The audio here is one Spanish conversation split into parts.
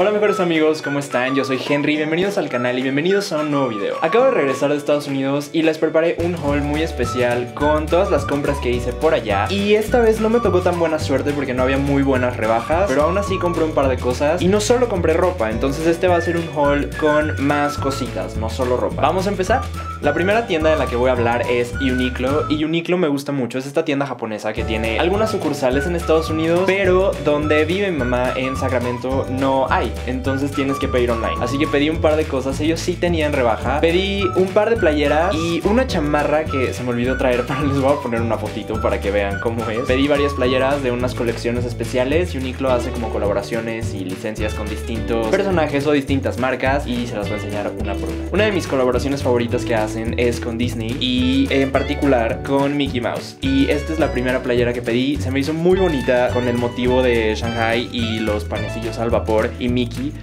Hola mejores amigos, ¿cómo están? Yo soy Henry, bienvenidos al canal y bienvenidos a un nuevo video. Acabo de regresar de Estados Unidos y les preparé un haul muy especial con todas las compras que hice por allá. Y esta vez no me tocó tan buena suerte porque no había muy buenas rebajas, pero aún así compré un par de cosas y no solo compré ropa, entonces este va a ser un haul con más cositas, no solo ropa. Vamos a empezar. La primera tienda de la que voy a hablar es Uniqlo y Uniqlo me gusta mucho, es esta tienda japonesa que tiene algunas sucursales en Estados Unidos, pero donde vive mi mamá en Sacramento no hay, entonces tienes que pedir online. Así que pedí un par de cosas, ellos sí tenían rebaja. Pedí un par de playeras y una chamarra que se me olvidó traer, pero les voy a poner una fotito para que vean cómo es. Pedí varias playeras de unas colecciones especiales y Uniqlo hace como colaboraciones y licencias con distintos personajes o distintas marcas y se las voy a enseñar una por una. Una de mis colaboraciones favoritas que hacen es con Disney y en particular con Mickey Mouse. Y esta es la primera playera que pedí, se me hizo muy bonita con el motivo de Shanghai y los panecillos al vapor y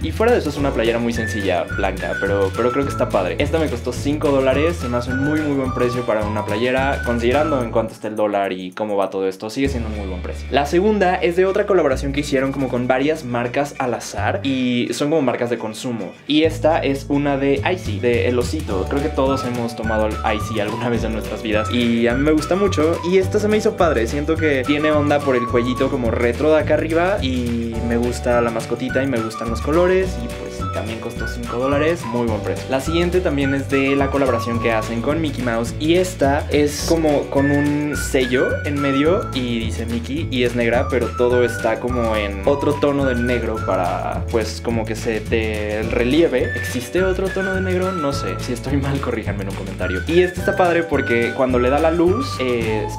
Y fuera de eso es una playera muy sencilla, blanca, pero, pero creo que está padre. Esta me costó 5 dólares, se me hace un muy muy buen precio para una playera, considerando en cuánto está el dólar y cómo va todo esto, sigue siendo un muy buen precio. La segunda es de otra colaboración que hicieron como con varias marcas al azar y son como marcas de consumo. Y esta es una de Icy, de El Osito. Creo que todos hemos tomado el Icy alguna vez en nuestras vidas y a mí me gusta mucho y esta se me hizo padre, siento que tiene onda por el cuellito como retro de acá arriba y me gusta la mascotita y me gustan los colores y pues también costó 5 dólares, muy buen precio. La siguiente también es de la colaboración que hacen con Mickey Mouse y esta es como con un sello en medio y dice Mickey y es negra, pero todo está como en otro tono de negro para pues como que se te relieve. ¿Existe otro tono de negro? No sé, si estoy mal corríjanme en un comentario. Y este está padre porque cuando le da la luz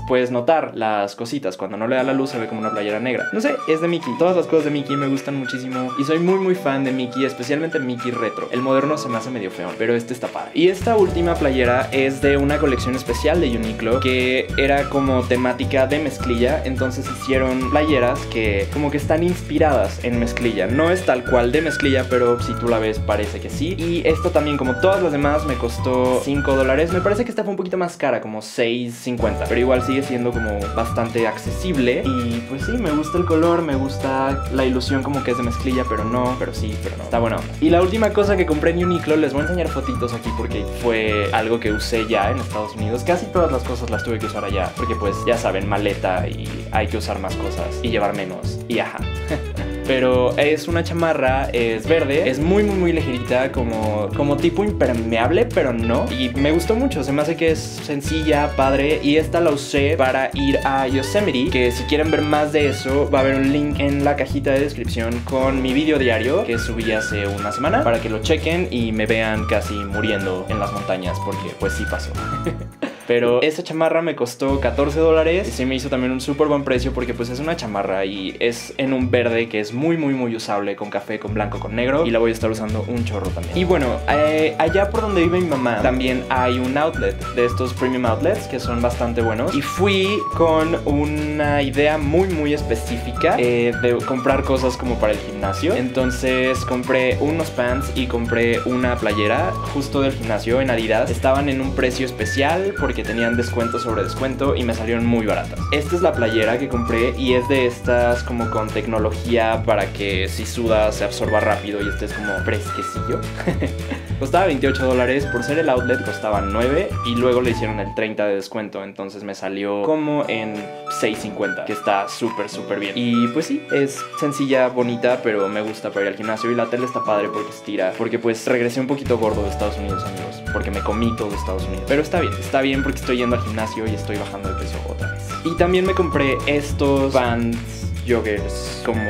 puedes notar las cositas, cuando no le da la luz se ve como una playera negra. No sé, es de Mickey, todas las cosas de Mickey me gustan muchísimo y soy muy muy fan de Mickey, especialmente Mickey retro. El moderno se me hace medio feo, pero este está padre. Y esta última playera es de una colección especial de Uniqlo que era como temática de mezclilla, entonces hicieron playeras que como que están inspiradas en mezclilla. No es tal cual de mezclilla, pero si tú la ves parece que sí. Y esta también, como todas las demás, me costó 5 dólares. Me parece que esta fue un poquito más cara, como 6.50, pero igual sigue siendo como bastante accesible. Y pues sí, me gusta el color, me gusta la ilusión como que es de mezclilla, pero no, pero sí, pero no. Está bueno. Y la última cosa que compré en Uniqlo, les voy a enseñar fotitos aquí porque fue algo que usé ya en Estados Unidos. Casi todas las cosas las tuve que usar allá, porque pues ya saben, maleta y hay que usar más cosas y llevar menos. Y ajá. pero es una chamarra, es verde, es muy muy muy ligerita, como, como tipo impermeable, pero no. Y me gustó mucho, se me hace que es sencilla, padre. Y esta la usé para ir a Yosemite, que si quieren ver más de eso, va a haber un link en la cajita de descripción con mi video diario que subí hace una semana, para que lo chequen y me vean casi muriendo en las montañas, porque pues sí pasó. Pero esa chamarra me costó 14 dólares y se me hizo también un súper buen precio porque pues es una chamarra y es en un verde que es muy muy muy usable con café, con blanco, con negro y la voy a estar usando un chorro también. Y bueno, eh, allá por donde vive mi mamá también hay un outlet de estos premium outlets que son bastante buenos y fui con una idea muy muy específica eh, de comprar cosas como para el gimnasio. Entonces compré unos pants y compré una playera justo del gimnasio en Adidas. Estaban en un precio especial porque que tenían descuento sobre descuento y me salieron muy baratas. Esta es la playera que compré y es de estas como con tecnología para que si sudas se absorba rápido y este es como fresquecillo. costaba 28 dólares, por ser el outlet costaba 9 y luego le hicieron el 30 de descuento, entonces me salió como en 6.50, que está súper súper bien. Y pues sí, es sencilla, bonita, pero me gusta para ir al gimnasio y la tele está padre porque estira, porque pues regresé un poquito gordo de Estados Unidos amigos, porque me comí todo Estados Unidos. Pero está bien, está bien porque estoy yendo al gimnasio y estoy bajando de peso otra vez. Y también me compré estos Vans joggers como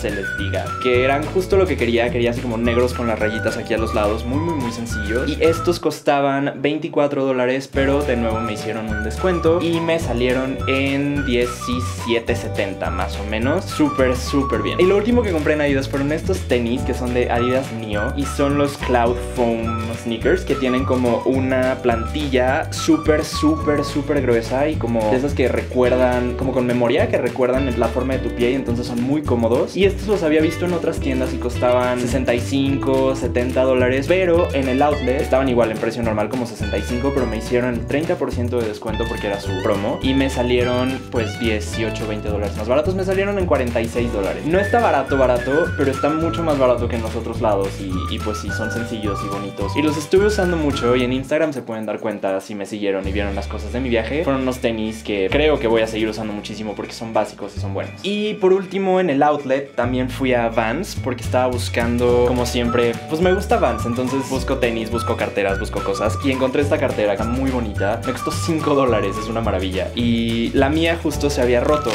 se les diga, que eran justo lo que quería, quería así como negros con las rayitas aquí a los lados, muy muy muy sencillos. Y estos costaban 24 dólares, pero de nuevo me hicieron un descuento y me salieron en 17.70 más o menos, súper súper bien. Y lo último que compré en Adidas fueron estos tenis que son de Adidas Neo y son los Cloud Foam sneakers que tienen como una plantilla súper súper súper gruesa y como de esas que recuerdan, como con memoria, que recuerdan la forma de tu pie y entonces son muy cómodos. Estos los había visto en otras tiendas y costaban 65, 70 dólares, pero en el outlet estaban igual en precio normal como 65, pero me hicieron el 30% de descuento porque era su promo y me salieron pues 18, 20 dólares más baratos, me salieron en 46 dólares. No está barato, barato, pero está mucho más barato que en los otros lados y, y pues sí, son sencillos y bonitos. Y los estuve usando mucho y en Instagram se pueden dar cuenta si me siguieron y vieron las cosas de mi viaje. Fueron unos tenis que creo que voy a seguir usando muchísimo porque son básicos y son buenos. Y por último, en el outlet también fui a Vans porque estaba buscando, como siempre, pues me gusta Vans, entonces busco tenis, busco carteras, busco cosas y encontré esta cartera está muy bonita. Me costó 5 dólares, es una maravilla. Y la mía justo se había roto.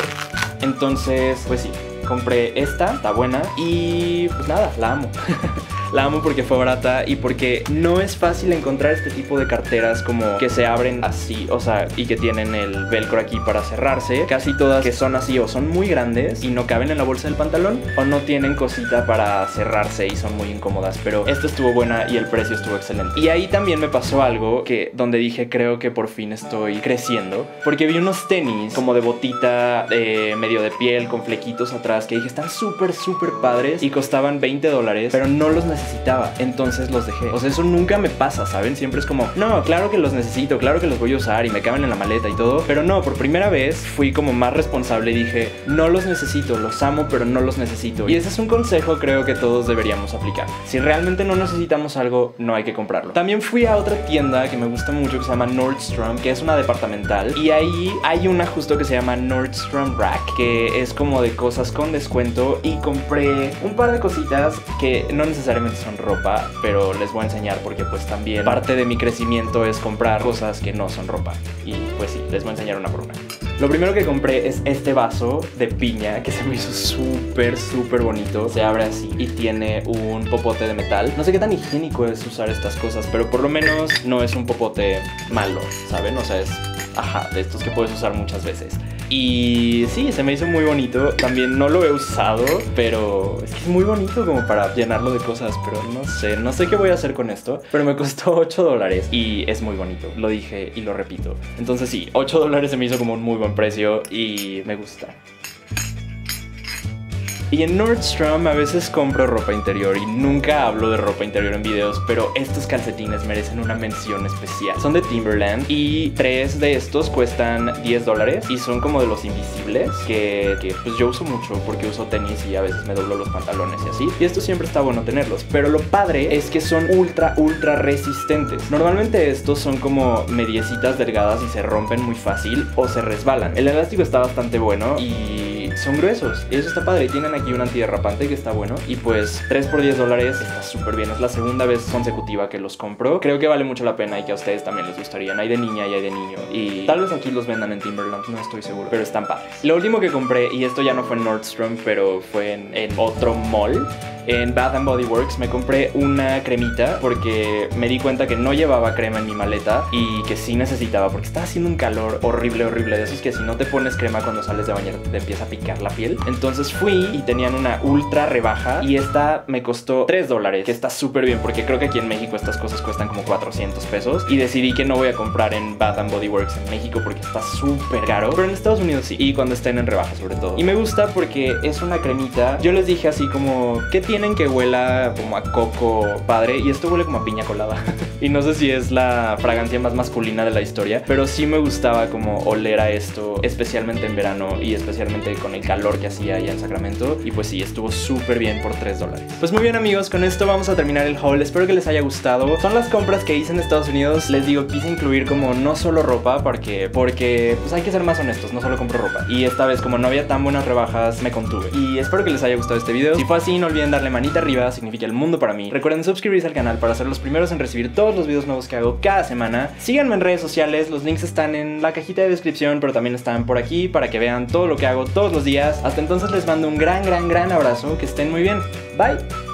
Entonces, pues sí, compré esta, está buena y pues nada, la amo. La amo porque fue barata y porque no es fácil encontrar este tipo de carteras como que se abren así, o sea, y que tienen el velcro aquí para cerrarse. Casi todas que son así o son muy grandes y no caben en la bolsa del pantalón o no tienen cosita para cerrarse y son muy incómodas. Pero esta estuvo buena y el precio estuvo excelente. Y ahí también me pasó algo que donde dije creo que por fin estoy creciendo porque vi unos tenis como de botita eh, medio de piel con flequitos atrás que dije están súper súper padres y costaban 20 dólares pero no los necesitaba necesitaba, entonces los dejé. O sea, eso nunca me pasa, ¿saben? Siempre es como, no, claro que los necesito, claro que los voy a usar y me caben en la maleta y todo, pero no, por primera vez fui como más responsable y dije, no los necesito, los amo, pero no los necesito. Y ese es un consejo creo que todos deberíamos aplicar. Si realmente no necesitamos algo, no hay que comprarlo. También fui a otra tienda que me gusta mucho que se llama Nordstrom, que es una departamental, y ahí hay una justo que se llama Nordstrom Rack, que es como de cosas con descuento y compré un par de cositas que no necesariamente son ropa, pero les voy a enseñar porque pues también parte de mi crecimiento es comprar cosas que no son ropa. Y pues sí, les voy a enseñar una por una. Lo primero que compré es este vaso de piña que se me hizo súper, súper bonito. Se abre así y tiene un popote de metal. No sé qué tan higiénico es usar estas cosas, pero por lo menos no es un popote malo, ¿saben? O sea, es, ajá, de estos que puedes usar muchas veces. Y sí, se me hizo muy bonito. También no lo he usado, pero es que es muy bonito como para llenarlo de cosas. Pero no sé, no sé qué voy a hacer con esto. Pero me costó 8 dólares y es muy bonito. Lo dije y lo repito. Entonces sí, 8 dólares se me hizo como un muy buen precio y me gusta. Y en Nordstrom a veces compro ropa interior y nunca hablo de ropa interior en videos, pero estos calcetines merecen una mención especial. Son de Timberland y tres de estos cuestan 10 dólares y son como de los invisibles que, pues yo uso mucho porque uso tenis y a veces me doblo los pantalones y así. Y esto siempre está bueno tenerlos, pero lo padre es que son ultra, ultra resistentes. Normalmente estos son como mediecitas delgadas y se rompen muy fácil o se resbalan. El elástico está bastante bueno y son gruesos. Y eso está padre. Tienen aquí un antiderrapante que está bueno. Y pues 3 por 10 dólares está súper bien. Es la segunda vez consecutiva que los compro. Creo que vale mucho la pena y que a ustedes también les gustarían. Hay de niña y hay de niño. Y tal vez aquí los vendan en Timberland, no estoy seguro. Pero están padres. Lo último que compré, y esto ya no fue en Nordstrom, pero fue en, en otro mall en Bath and Body Works me compré una cremita porque me di cuenta que no llevaba crema en mi maleta y que sí necesitaba porque estaba haciendo un calor horrible, horrible de esos que si no te pones crema cuando sales de bañar te empieza a picar la piel. Entonces fui y tenían una ultra rebaja y esta me costó 3 dólares, que está súper bien porque creo que aquí en México estas cosas cuestan como 400 pesos y decidí que no voy a comprar en Bath and Body Works en México porque está súper caro, pero en Estados Unidos sí y cuando estén en rebaja sobre todo. Y me gusta porque es una cremita. Yo les dije así como, ¿qué tiene tienen que huela como a coco padre y esto huele como a piña colada. y no sé si es la fragancia más masculina de la historia, pero sí me gustaba como oler a esto, especialmente en verano y especialmente con el calor que hacía allá en Sacramento. Y pues sí, estuvo súper bien por 3 dólares. Pues muy bien amigos, con esto vamos a terminar el haul. Espero que les haya gustado. Son las compras que hice en Estados Unidos. Les digo, quise incluir como no solo ropa, porque, porque pues hay que ser más honestos, no solo compro ropa. Y esta vez como no había tan buenas rebajas, me contuve. Y espero que les haya gustado este video. Si fue así, no olviden darle manita arriba, significa el mundo para mí. Recuerden suscribirse al canal para ser los primeros en recibir todos los videos nuevos que hago cada semana. Síganme en redes sociales, los links están en la cajita de descripción, pero también están por aquí para que vean todo lo que hago todos los días. Hasta entonces les mando un gran, gran, gran abrazo, que estén muy bien. Bye.